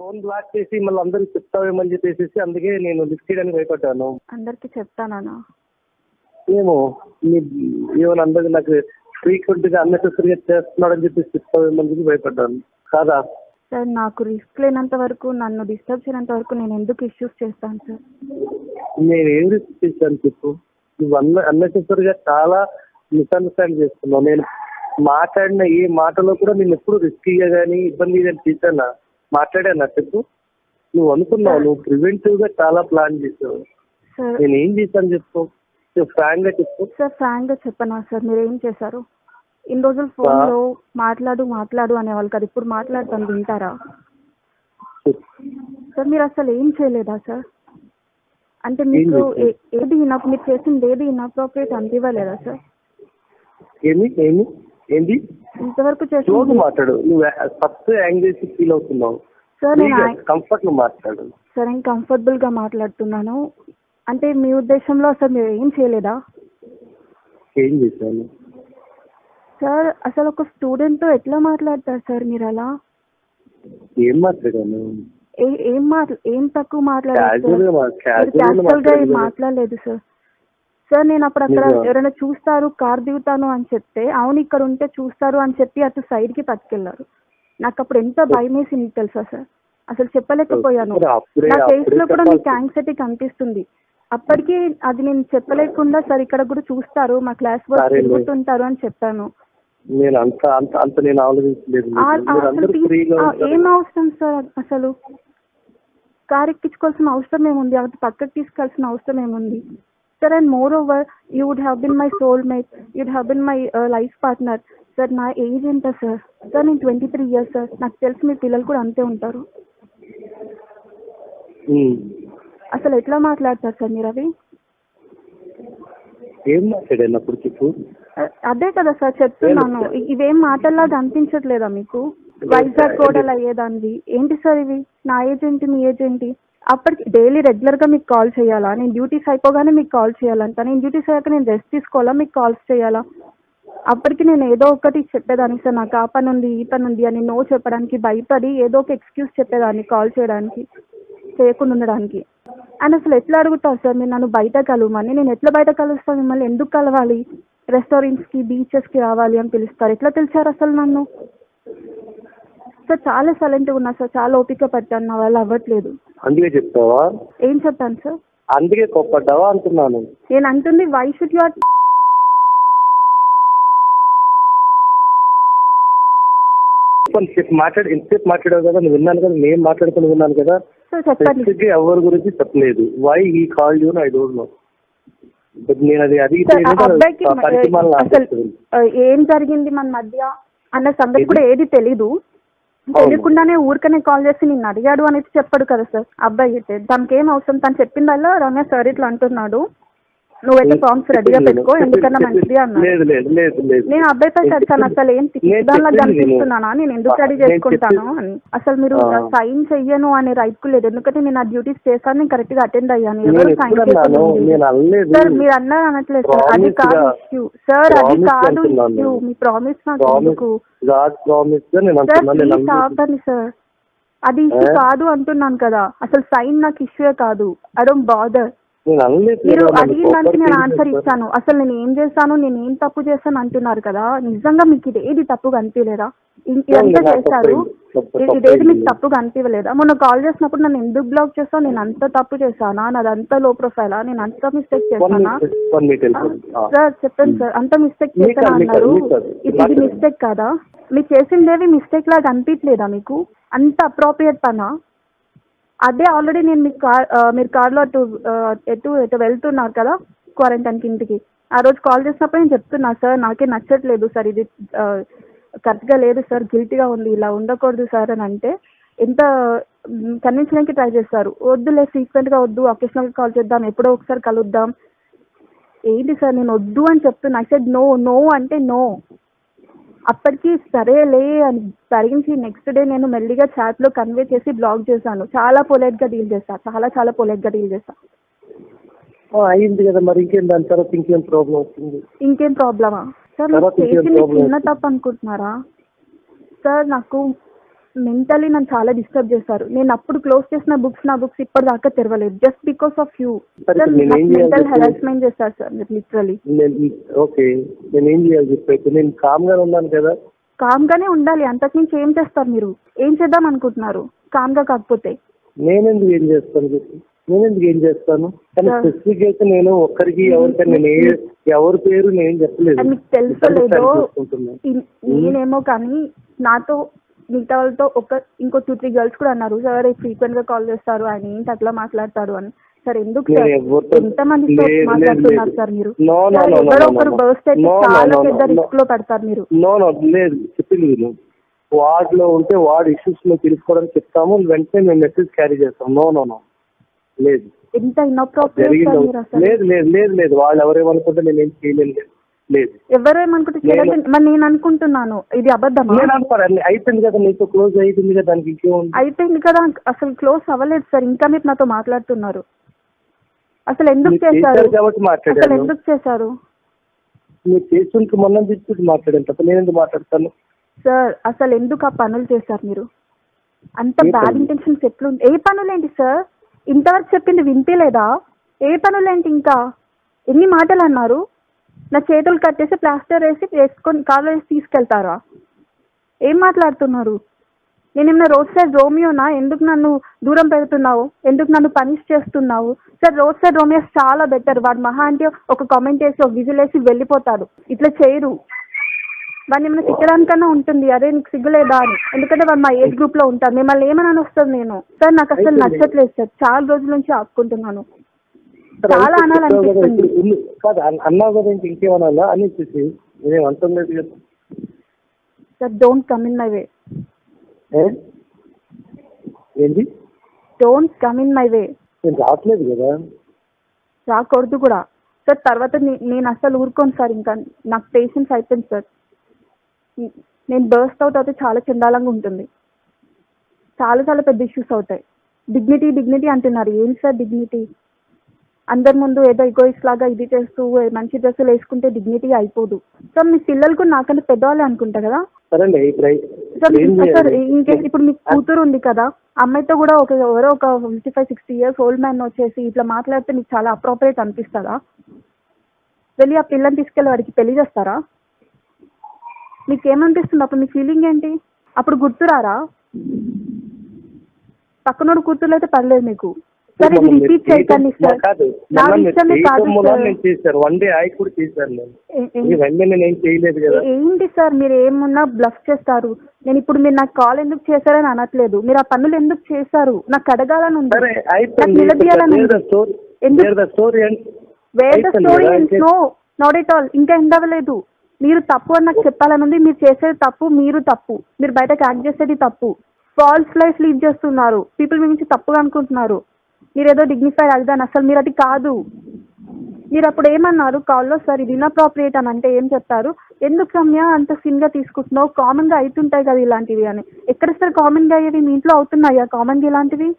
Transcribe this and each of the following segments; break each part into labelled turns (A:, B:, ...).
A: Phone black చేసి మళ్ళీ అందరికి చెప్తావేమని చెప్పేసి అందుకే నేను లిఫ్ట్ చేయడానికి భయపడ్డాను.
B: అందరికీ చెప్తానా
A: ఏమో నీ ఏమైనా అందరికి నాకు ఫ్రీక్వెంట్గా అన్నెసెసరీగా చేస్తున్నాడని చెప్పేసి చెప్తావేమని చెప్పి భయపడ్డాను. కాదా?
B: సార్ నాకు రిస్క్ లేనంత వరకు నన్ను డిస్టర్బ్ చేయనంత వరకు నేను ఎందుకు ఇష్యూస్ చేస్తాను సార్?
A: నేను ఏం రిస్క్ చేశాను చెప్పు? నువ్వు అన్న అన్నెసెసరీగా చాలా మిస్అండర్స్టాండ్ చేస్తున్నావు. నేను మాట్లాడిన ఏ మాటలో కూడా నేను ఎప్పుడు రిస్కీగా కానీ ఇబ్బంది కానీ చేశానా? మాట్లాడానా చెప్పు. నువ్వు అనుకున్నావు నువ్వు ప్రివెంటివ్గా చాలా ప్లాన్ చేసావు.
B: సార్.
A: నేను ఏం చేశాను చెప్పు. ఫ్రాంక్గా చెప్పు.
B: సార్ ఫ్రాంక్గా చెప్పనా సార్. మీరు ఏం చేశారు? ఇన్ని రోజులు ఫోన్లో మాట్లాడు మాట్లాడు అనేవాళ్ళు కదా ఇప్పుడు మాట్లాడతాను వింటారా. సార్ మీరు అసలు ఏం చేయలేదా సార్? అంటే మీకు ఏది నాకు మీరు చేసింది ఏది ఇన్అప్రోప్రియేట్ అనిపించలేదా సార్?
A: ఏమి ఏమి? ఏంటి
B: ఇంతవరకు
A: జోక్ మాట్లాడు. నువ్వు ఫస్ట్ యాంగ్ చేసి ఫీల్ అవుతున్నావు.
B: సార్ నేను
A: కంఫర్ట్లో మాట్లాడు.
B: సార్ నేను కంఫర్టబుల్గా మాట్లాడుతున్నాను. అంటే మీ ఉద్దేశంలో అసలు మీరు ఏం చేయలేదా?
A: ఏం చేశాను?
B: సార్ అసలు ఒక స్టూడెంట్తో ఎట్లా మాట్లాడతారు సార్ మీరు అలా?
A: ఏం మాట్లాడాను?
B: ఏ మాట్లా ఏం తక్కువ మాట్లాడారు
A: గా గా
B: గా. మాట్లాడలేదు సార్ సార్ నేను అప్పుడు అక్కడ? ఎవరైనా చూస్తారు కార్ దిగుతాను అని చెప్తే అవును ఇక్కడ ఉంటే చూస్తారు అని చెప్పి అటు సైడ్కి పట్టుకెళ్ళారు. నాకు అప్పుడు ఎంత భయం వేసింది తెలుసా సార్? అసలు చెప్పలేకపోయాను. నా ఫేస్లో కూడా మీకు యాంగ్జైటీ కనిపిస్తుంది. అప్పటికి అది నేను చెప్పలేకుండా సార్ ఇక్కడ కూడా చూస్తారు మా క్లాస్ వర్క్. తిరుగుతుంటారు అని చెప్పాను.
A: నేను అంత అంత అంత నేను ఆలోచించలేదు.
B: ఏం అవసరం సార్ అసలు? కార్ ఎక్కించుకోవాల్సిన అవసరం ఏముంది? అవి పక్కకి తీసుకెళ్ళాల్సిన అవసరం ఏముంది? Sir and moreover you would have been my soul mate would have been my life partner sir నా ఏజ్ ఎంత సార్ సార్ నేను ట్వంటీ త్రీ ఇయర్స్ సార్ నాకు తెలిసి మీ పిల్లలు కూడా అంతే ఉంటారు.
A: ఉమ్.
B: అసలు ఎట్లా మాట్లాడతారు సార్ మీరు అవి?
A: ఏం మాట్లాడాను అప్పుడు చెప్పు?
B: అ- అదే కదా సార్ చెప్తున్నాను. ఇవేం మాటల్లాగా అనిపించట్లేదా మీకు? వైజాగ్ కోడలు అయ్యేదాన్ని ఏంటి సార్ ఇవి? నా ఏజ్ ఏంటి మీ ఏజ్ ఏంటి? అప్పటికి డైలీ రెగ్యులర్గా మీకు కాల్ చేయాలా? నేను డ్యూటీస్ అయిపోగానే మీకు కాల్ చేయాలంట. నేను డ్యూటీస్ అయ్యాక నేను రెస్ట్ తీసుకోవాలా? మీకు కాల్స్ చేయాలా? అప్పటికి నేను ఏదో ఒకటి చెప్పేదాన్ని. సార్ నాకు ఆ పని ఉంది ఈ పని ఉంది అని నో చెప్పడానికి భయపడి ఏదో ఒక ఎక్స్క్యూజ్ చెప్పేదాన్ని కాల్ చేయడానికి చేయకుండా ఉండడానికి. అండ్ అసలు ఎట్లా అడుగుతారు సార్? మీరు నన్ను బయట కలవమని. నేను ఎట్లా బయట కలుస్తాను? మిమ్మల్ని ఎందుకు కలవాలి? రెస్టారెంట్స్కి బీచెస్కి రావాలి అని పిలుస్తారు. ఎట్లా పిలిచారు అసలు నన్ను? సార్ చాలా సైలెంట్గా ఉన్నా. సార్ చాలా ఓపిక పట్టాను. నా వాళ్ళు అవ్వట్లేదు.
A: అందుకే చెప్తావా
B: ఏం చెప్పాను సార్?
A: అందుకే కోప్పడ్డావా అంటున్నాను.
B: నేను అంటుంది వై షుడ్ యు ఆర్
A: మాట్లాడి ఎంతసేపు మాట్లాడావు కదా నువ్వు విన్నాను కదా నేను మాట్లాడుకుని విన్నాను కదా.
B: సార్ చెప్పండి.
A: ఎవరి గురించి చెప్పలేదు. వై ఈ call you I don't know నేను అది
B: అసలు ఆ, ఏం జరిగింది మన మధ్య అన్న సంగతి కూడా ఏది తెలీదు. తెలియకుండానే ఊరికనే కాల్ చేసి నిన్ను అడిగాడు అనేది చెప్పాడు కదా సార్. అబ్బాయి అయితే దానికి ఏం అవసరం? తను చెప్పిందల్లా రమేష్ సార్ ఇట్లా అంటున్నాడు. నువ్వైతే ఫార్మ్స్ రెడీగా పెట్టుకో ఎందుకన్నా మంచిది అన్నాడు. నేను అబ్బాయిపై చచ్చాను అసలు ఏం దానిలో. కనిపిస్తున్నానా? నేను ఎందుకు రెడీ చేసుకుంటాను అని. అసలు మీరు. సైన్ చెయ్యను అనే రైట్ లేదు. ఎందుకంటే నేను ఆ డ్యూటీస్ చేశాను నేను కరెక్ట్గా అటెండ్ అయ్యాను. ఎవరు సైన్ సార్ మీరు అన్నారు అనట్లేదు సార్ అది కాదు ఇష్యూ సార్ అది కాదు ఇష్యూ. మీ ప్రామిస్ నాకు ఎందుకు? సార్ సార్ అది ఇష్యూ? కాదు అంటున్నాను కదా. అసలు సైన్ నాకు ఇష్యూయే కాదు. ఐ డోంట్ బాదర్
A: నేను
B: మీరు అడిగిన దానికి నేను ఆన్సర్ ఇచ్చాను అసలు నేను ఏం చేశాను నేను ఏం తప్పు చేశాను అంటున్నారు కదా. నిజంగా మీకు ఇది ఏది తప్పుగా అనిపించలేదా ఇదంతా ఇ- ఇదేది మీకు. తప్పుగా అనిపించలేదా మొన్న కాల్ చేసినప్పుడు నన్ను ఎందుకు బ్లాక్ చేస్తావు? నేను అంత తప్పు చేశానా? నాది అంత లో ప్రొఫైలా నేను అంత మిస్టేక్ చేశానా. సార్ చెప్పండి సార్. అంత మిస్టేక్ చేశానా అన్నారు. ఇది. మిస్టేక్ కాదా. మీరు చేసిందేవి మిస్టేక్ లాగా అనిపించలేదా మీకు? అంత అప్రోప్రియేట్ పనా? అదే ఆల్రెడీ నేను మీ కార్ మీరు కార్లో అటు ఎటు ఎటు వెళ్తున్నారు కదా క్వారంటైన్కి ఇంటికి. ఆ రోజు కాల్ చేసినప్పుడు నేను చెప్తున్నా సార్ నాకే నచ్చట్లేదు సార్ ఇది కరెక్ట్గా లేదు సార్ గిల్టీగా ఉంది ఇలా ఉండకూడదు సార్ అని అంటే ఎంత కన్విన్స్డానికి ట్రై చేస్తారు. వద్దులే ఫ్రీక్వెంట్గా వద్దు అకేషనల్గా కాల్ చేద్దాం ఎప్పుడో ఒకసారి కలుద్దాం. ఏంటి సార్ నేను వద్దు అని చెప్తున్నా. ఐ సెడ్ నో నో అంటే నో. అప్పటికి సరేలే అని తరిగించి నెక్స్ట్ డే నేను మెల్లిగా చాట్లో కన్వే చేసి బ్లాక్ చేశాను. చాలా పొలైట్గా డీల్ చేశా. చాలా చాలా పొలైట్గా డీల్ చేశా.
A: ఆ, అయింది కదా మరి. ఇంకేం దాని తర్వాత ఇంకేం ప్రాబ్లం
B: ఇంకేం ప్రాబ్లమా సార్ మీరు చేసింది చిన్న? తప్పు అనుకుంటున్నారా? సార్ నాకు మెంటలీ నన్ను చాలా డిస్టర్బ్ చేశారు. నేను అప్పుడు క్లోజ్ చేసిన బుక్స్ నా బుక్స్ ఇప్పటిదాకా తెరవలేదు. జస్ట్ బికాస్ ఆఫ్ యూ
A: నేను
B: మెంటల్? హెరాస్మెంట్ చేశారు సార్ లిటరలీ
A: నేను ఓకే నేను ఏం చేయాలి చెప్పైతే నేను కామ్గా ఉన్నాను కదా?
B: కామ్ గానే ఉండాలి. అంతకుమించి ఏం చేస్తారు మీరు? ఏం చేద్దాం అనుకుంటున్నారు? కామ్గా కాకపోతే.
A: నేనెందుకు ఏం చేస్తాను చెప్పు? నేనెందుకు ఏం చేస్తాను? కానీ. స్పెసిఫిక్ అయితే నేను ఒక్కరికి ఎవరికైనా నేను ఎవరి పేరు నేను చెప్పలేదు.
B: మీకు తెలుసో
A: Misunderstand
B: లేదో
A: చేసుకుంటున్నా.
B: ఇన్- నేనేమో కానీ నాతో మిగతా వాళ్ళతో ఒక ఇంకో టూ త్రీ గర్ల్స్ కూడా అన్నారు. సార్ ఫ్రీక్వెంట్గా కాల్ చేస్తారు ఆయన ఏంటి అట్లా మాట్లాడతారు? అని. సార్ ఎందుకు సార్? ఎంత
A: లేదు,
B: మాట్లాడుతున్నారు. సార్ మీరు? ఎవరో ఒకరు. బర్స్ట్ అయితే చాలా పెద్ద. రిస్క్లో పడతారు మీరు.
A: లేదు చెప్పింది విను వార్డులో ఉంటే వార్డ్ ఇష్యూస్ మేము తెలుసుకోవడానికి చెప్తాము. వెంటనే మేము మెసేజ్ క్యారీ చేస్తాం నో నో నో. లేదు. లేదు లేదు లేదు లేదు. వాళ్ళు ఎవరేమనుకుంటే నేను ఏం చేయలేను లేదు.
B: ఎవరేమనుకుంటే మరి నేను అనుకుంటున్నాను ఇది అబద్ధమా?
A: నేను అయిపోయింది కదా నీతో క్లోజ్ అయిపోయింది కదా దానికి ఇంకేముంది
B: అయిపోయింది కదా అసలు క్లోజ్ అవ్వలేదు సార్ ఇంకా మీరు నాతో మాట్లాడుతున్నారు. అసలు ఎందుకు
A: మీరు
B: చేశారు
A: చేశారు? కాబట్టి
B: అసలు
A: మాట్లాడాను
B: ఎందుకు చేశారు?
A: మీరు చేస్తుంటే మొన్న తీసుకుంటూ మాట్లాడాను తప్ప నేను ఎందుకు మాట్లాడతాను?
B: సార్ అసలు ఎందుకు ఆ పనులు చేశారు మీరు? అంత
A: ఏ
B: బ్యాడ్
A: పనులు?
B: ఇంటెన్షన్స్ ఎట్లు ఏ పనులేంటి సార్? ఇంతవరకు చెప్పింది వినిపించలేదా ఏ పనులేంటి ఇంకా? ఎన్ని మాటలు అన్నారు? నా చేతులు కట్టేసి ప్లాస్టర్ వేసి వేసుకొని కాలు వేసి తీసుకెళ్తారా? ఏం మాట్లాడుతున్నారు? నేను ఏమన్నా రోడ్ సైడ్ రోమియోనా? ఎందుకు నన్ను దూరం పెడుతున్నావు? ఎందుకు నన్ను పనిష్ చేస్తున్నావు? సార్ రోడ్ సైడ్ రోమియోస్ చాలా బెటర్ వాడు మహా అంటే ఒక కామెంట్ వేసి ఒక విజిల్ వేసి వెళ్ళిపోతాడు. ఇట్లా చేయరు. వాడిని ఏమైనా తిట్టడానికన్నా ఉంటుంది. అరే నీకు సిగ్గులేదా అని. ఎందుకంటే వాడు మా ఏజ్ గ్రూప్లో ఉంటారు మిమ్మల్ని ఏమని వస్తుంది నేను? సార్ నాకు అసలు నచ్చట్లేదు సార్. చాలా రోజుల నుంచి ఆపుకుంటున్నాను. చాలా అనాలనిపిస్తుంది.
A: కాదు అన్- అన్నావు కదా ఇంక ఇంకేమన్నా అని చెప్పేసి నేనేం అంటలేదు కదా.
B: Sir don't come in my way?
A: ఏంటి?
B: Don't come in my way
A: నేను రావట్లేదు కదా.
B: రాకూడదు కూడా. సార్ తర్వాత నేను అసలు ఊరుకోను సార్ ఇంకా నాకు పేషెన్స్ అయిపోయింది సార్ నేను బర్స్ట్ అవుట్ అయితే చాలా చండాలంగా ఉంటుంది. చాలా చాలా పెద్ద ఇష్యూస్ అవుతాయి. డిగ్నిటీ డిగ్నిటీ అంటున్నారు. ఏంటి సార్ డిగ్నిటీ అందరి ముందు ఏదో ఎగోయిస్ లాగా ఇది చేస్తూ మంచి డ్రెస్సులు వేసుకుంటే డిగ్నిటీ అయిపోదు. సార్ మీ పిల్లలు కూడా నాకన్నా పెద్దవాళ్ళే అనుకుంటా కదా? సార్
A: ఏం
B: సార్
A: చేయాలి?
B: ఇంకే ఇప్పుడు మీకు కూతురు ఉంది కదా అమ్మాయితో కూడా ఒక ఎవరో ఒక fifty five sixty years old man వచ్చేసి ఇట్లా మాట్లాడితే మీకు చాలా అప్రోప్రియేట్ అనిపిస్తుందా? వెళ్ళి ఆ పిల్లని తీసుకెళ్ళి వాడికి పెళ్ళి చేస్తారా? మీకు ఏమనిపిస్తుంది అప్పుడు మీ ఫీలింగ్ ఏంటి? అప్పుడు గుర్తురారా పక్కనోడు కూతురు అయితే పర్లేదు మీకు. సార్ ఇది
A: మమ్మల్ని
B: రిపీట్ చేయకండి
A: చేయటం-
B: సార్
A: కాదు.
B: నా కాదు. సార్
A: నేను వన్ డే కూడా నేను నేను. ఏం చేయలేదు కదా.
B: ఏంటి సార్ మీరు ఏమున్నా బ్లఫ్ చేస్తారు. నేను ఇప్పుడు మీరు నాకు కాల్ ఎందుకు చేశారని అనట్లేదు. మీరు ఆ పనులు ఎందుకు చేశారు? నాకు అడగాలని ఉంది. నాకు నిలదీయాలని.
A: Story
B: no not at all ఇంకా ఎండ్ అవ్వలేదు. మీరు తప్పు అని నాకు చెప్పాలని ఉంది. మీరు చేసేది తప్పు మీరు తప్పు. మీరు బయటకు యాక్ట్ చేసేది తప్పు. ఫాల్స్ లైఫ్ లీడ్ చేస్తున్నారు. పీపుల్ మీ నుంచి తప్పుగా అనుకుంటున్నారు. మీరు ఏదో డిగ్నిఫైడ్ అడిగాను అసలు మీరు అది కాదు. మీరు అప్పుడు ఏమన్నారు? కాల్లో సార్ ఇది ఇన్అప్రాప్రియేట్ అని అంటే ఏం చెప్తారు? ఎందుకు రమ్య అంత సిన్గా తీసుకుంటున్నావు? కామన్గా అవుతుంటాయి కదా ఇలాంటివి అని. ఎక్కడ సార్ కామన్గా అయ్యేవి? మీ ఇంట్లో అవుతున్నాయా కామన్గా ఇలాంటివి?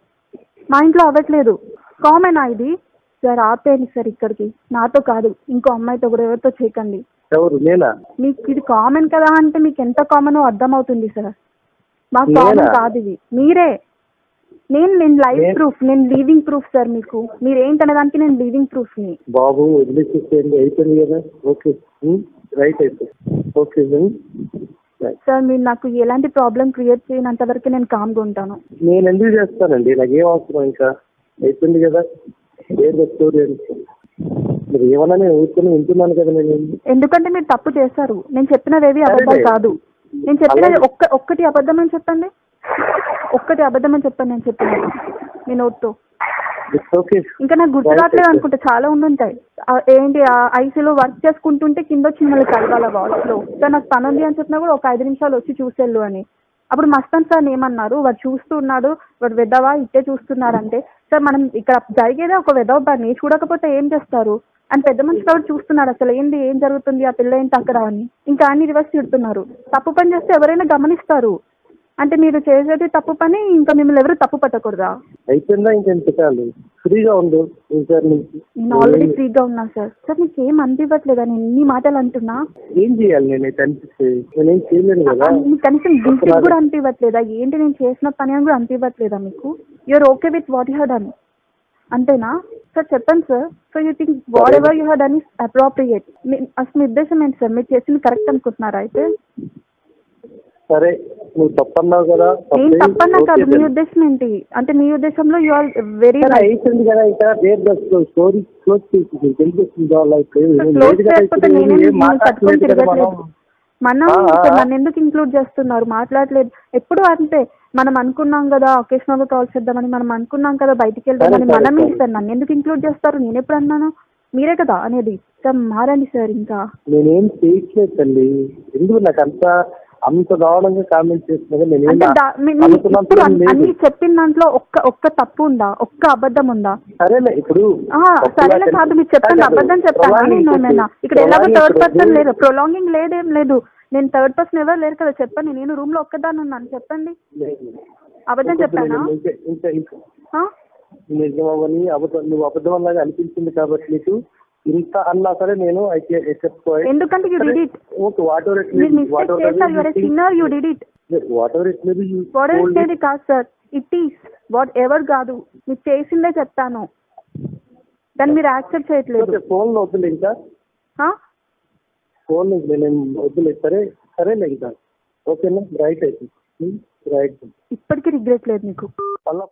B: మా ఇంట్లో అవ్వట్లేదు. కామన్ ఇది? సార్ ఆపేయండి సార్ ఇక్కడికి. నాతో కాదు. ఇంకో అమ్మాయితో కూడా ఎవరితో చేయకండి.
A: ఎవరు? నేనా?
B: మీకు ఇది కామన్ కదా అంటే మీకు ఎంత కామన్ అర్థం అవుతుంది సార్. మాకు? కామన్ కాదు ఇది. మీరే. నేను నేను లైవ్ ప్రూఫ్ నేను లీవింగ్ ప్రూఫ్ సార్ మీకు. మీరు ఏంటనే దానికి నేను లీవింగ్ ప్రూఫ్ని?
A: బాబు వదిలేసేయండి అయిపోయింది కదా? ఓకే. రైట్ అయితే. ఓకే
B: సార్ మీరు నాకు ఎలాంటి ప్రాబ్లం క్రియేట్ చేయనంత వరకు నేను కామ్గా ఉంటాను.
A: నేను ఎందుకు చేస్తానండి? నాకు ఏం అవసరం ఇంకా? అయిపోయింది కదా? స్టోరీ అని? మీరు ఏమన్నా నేను ఊరుకొని వింటున్నాను కదా నేను.
B: ఎందుకంటే మీరు తప్పు చేశారు. నేను చెప్పినవేవి అబద్ధాలు
A: సరే.
B: కాదు. నేను చెప్పినది. ఒక్క ఒక్కటి అబద్ధం అని చెప్పండి. ఒక్కటి అబద్ధం అని చెప్పండి నేను చెప్పినది మీ నోట్తో. ఇంకా నాకు గుర్తు రావట్లేదు. అనుకుంటా చాలా ఉండుంటాయి ఏంటి ఆ ఐసీలో వర్క్ చేసుకుంటుంటే కింద వచ్చి మిమ్మల్ని కలవాల వాచ్లో సార్ నాకు పని ఉంది అని చెప్పినా కూడా ఒక ఐదు నిమిషాలు వచ్చి చూసేళ్ళు అని. అప్పుడు మస్తాన్ సార్ ఏమన్నారు వాడు చూస్తూ ఉన్నాడు వాడు వెదవా ఇట్టే చూస్తున్నారంటే సార్ మనం ఇక్కడ జరిగేదే ఒక వెదవ బాని చూడకపోతే ఏం చేస్తారు? అని పెద్ద మనిషి కాబట్టి చూస్తున్నాడు అసలు ఏంది ఏం జరుగుతుంది ఆ పిల్ల ఏంటి అక్కడ అని. ఇంకా అన్ని రివర్స్ తిడుతున్నారు. తప్పు పని చేస్తే ఎవరైనా గమనిస్తారు. అంటే మీరు చేసేది తప్పు పని ఇంకా మిమ్మల్ని ఎవరు తప్పు పట్టకూడదా?
A: అయిపోయిందా ఇంకెంత చాలు ఫ్రీగా ఉండు నుంచి
B: నేను ఆల్రెడీ ఫ్రీగా ఉన్నా సార్. సార్ మీకు ఏం అనిపించట్లేదా నేను ఇన్ని మాటలు అంటున్నా.
A: ఏం చేయాలి నేనైతే అనిపిస్తే నేనేం చేయలేను కదా.
B: మీకు కనీసం గిల్టీ కూడా అనిపించట్లేదా ఏంటి నేను చేసిన పని అని కూడా అనిపించట్లేదా మీకు? You're okay with what you have done అంతేనా? సార్ చెప్పండి sir. So you think whatever you done is appropriate అసలు మీ ఉద్దేశం ఏంటి సార్? మీరు చేసింది కరెక్ట్ అనుకుంటున్నారా అయితే?
A: సరే నువ్వు తప్పన్నావు కదా తప్పే,
B: తప్పన్నా కాదు మీ. ఉద్దేశం ఏంటి? అంటే మీ ఉద్దేశంలో యు ఆర్ వెరీ
A: అయిపోయింది కదా ఇంకా రేపు స్టోరీ క్లోజ్ చేసి తెలిపిస్తుందో
B: క్లోజ్ చేయకపోతే నేనే పట్టుకొని తిరగట్లేదు.
A: మనం.
B: నన్ను ఎందుకు ఇంక్లూడ్ చేస్తున్నారు? మాట్లాడలేదు. ఎప్పుడు అంతే మనం అనుకున్నాం కదా ఒకేషనల్గా కాల్ చేద్దామని మనం అనుకున్నాం కదా బయటికి వెళ్దామని మనం
A: సార్
B: నన్ను ఎందుకు ఇంక్లూడ్ చేస్తారు? నేను ఎప్పుడు అన్నాను? మీరే కదా అనేది. మారండి సార్ ఇంకా.
A: నేనేం చేయట్లేదు తల్లి. ఎందుకు నాకు అంత అంత దారుణంగా కామెంట్ చేస్తున్నా
B: చెప్పిన దాంట్లో ఒక్క ఒక్క తప్పు ఉందా? ఒక్క అబద్ధం ఉందా?
A: సరేలే ఇప్పుడు
B: సరేలే కాదు మీరు చెప్పండి అబద్ధం నేను ఏమైనా ఇక్కడ ఎలాగో థర్డ్ పర్సన్ లేదు ప్రొలాంగింగ్ లేదేం లేదు. నేను థర్డ్ పర్సన్ ఎవరు లేరు కదా చెప్పండి. నేను రూమ్లో ఒక్కదాన్ని ఉన్నాను చెప్పండి. అబద్ధం చెప్పానా?
A: ఇంకా ఇంకా ఇంకా
B: ఆ?
A: నిజం అవని అబద్ధం నువ్వు అబద్ధం అన్నది అనిపించింది కాబట్టి నీకు ఇంత అన్నా సరే నేను అయితే
B: ఎందుకంటే you did it
A: okay whatever it
B: మీరు మిస్టేక్ చేశారు your sinner you did it
A: whatever it maybe
B: whatever కాదు sir. It is whatever కాదు. మీరు చేసిందే చెప్తాను. దాన్ని మీరు యాక్సెప్ట్ చేయట్లేదు.
A: ఫోన్లో వద్దులే ఇంకా? ఫోన్ నేను వద్దులే. సరే సరేలే ఇంకా. ఓకేనా? రైట్ అయితే. రైట్
B: ఇప్పటికీ రిగ్రెట్ లేదు మీకు.
A: మళ్ళా